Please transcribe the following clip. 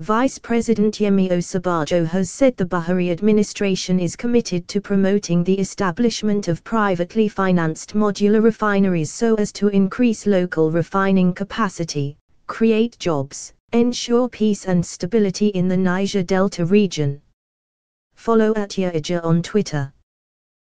Vice President Yemi Osinbajo has said the Buhari administration is committed to promoting the establishment of privately financed modular refineries so as to increase local refining capacity, create jobs, ensure peace and stability in the Niger Delta region. Follow at on Twitter.